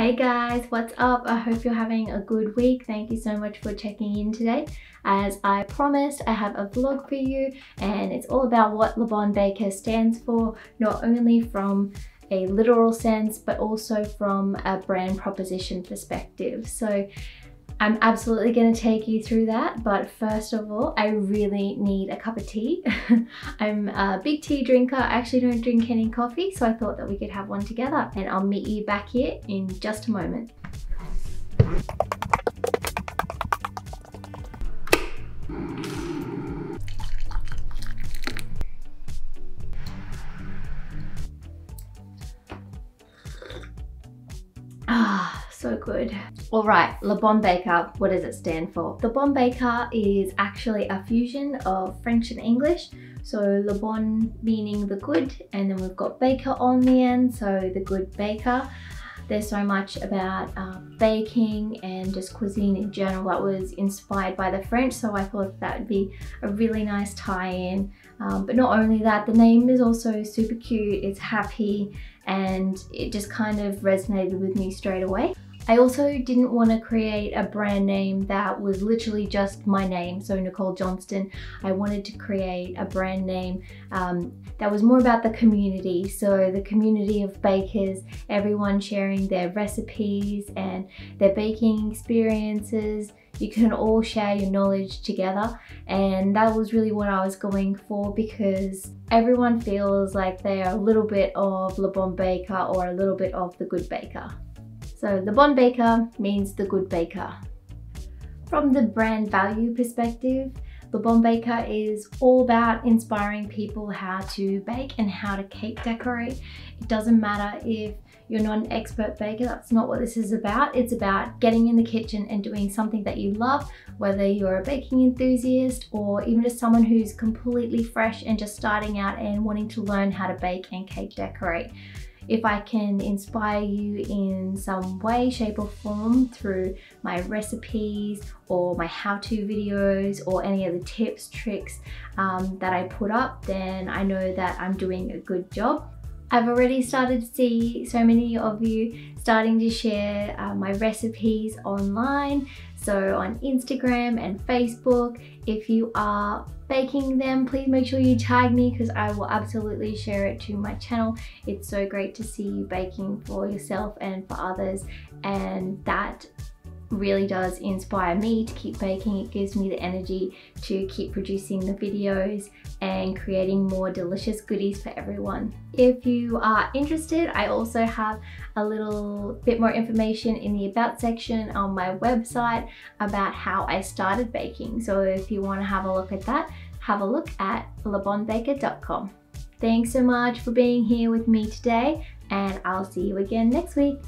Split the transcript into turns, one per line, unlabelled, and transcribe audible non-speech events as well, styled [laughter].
Hey guys, what's up? I hope you're having a good week. Thank you so much for checking in today. As I promised, I have a vlog for you and it's all about what Le Bon Baker stands for, not only from a literal sense, but also from a brand proposition perspective. So I'm absolutely going to take you through that, but first of all, I really need a cup of tea. [laughs] I'm a big tea drinker. I actually don't drink any coffee, so I thought that we could have one together and I'll meet you back here in just a moment. Ah, so good. All right, Le Bon Baker, what does it stand for? Le Bon Baker is actually a fusion of French and English. So Le Bon meaning the good, and then we've got baker on the end, so the good baker. There's so much about uh, baking and just cuisine in general that was inspired by the French, so I thought that would be a really nice tie-in. Um, but not only that, the name is also super cute, it's happy, and it just kind of resonated with me straight away. I also didn't want to create a brand name that was literally just my name, so Nicole Johnston. I wanted to create a brand name um, that was more about the community. So the community of bakers, everyone sharing their recipes and their baking experiences. You can all share your knowledge together and that was really what I was going for because everyone feels like they are a little bit of Le Bon Baker or a little bit of The Good Baker. So Le Bon Baker means the good baker. From the brand value perspective, Le Bon Baker is all about inspiring people how to bake and how to cake decorate. It doesn't matter if you're not an expert baker, that's not what this is about. It's about getting in the kitchen and doing something that you love, whether you're a baking enthusiast or even just someone who's completely fresh and just starting out and wanting to learn how to bake and cake decorate if I can inspire you in some way, shape or form through my recipes or my how-to videos or any of the tips, tricks um, that I put up, then I know that I'm doing a good job. I've already started to see so many of you starting to share uh, my recipes online. So on Instagram and Facebook, if you are baking them, please make sure you tag me because I will absolutely share it to my channel. It's so great to see you baking for yourself and for others and that really does inspire me to keep baking. It gives me the energy to keep producing the videos and creating more delicious goodies for everyone. If you are interested, I also have a little bit more information in the about section on my website about how I started baking. So if you want to have a look at that, have a look at lebonbaker.com. Thanks so much for being here with me today and I'll see you again next week.